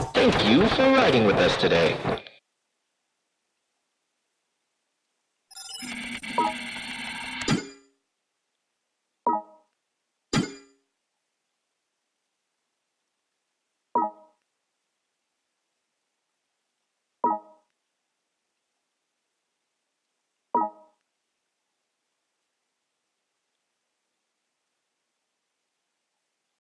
Thank you for riding with us today.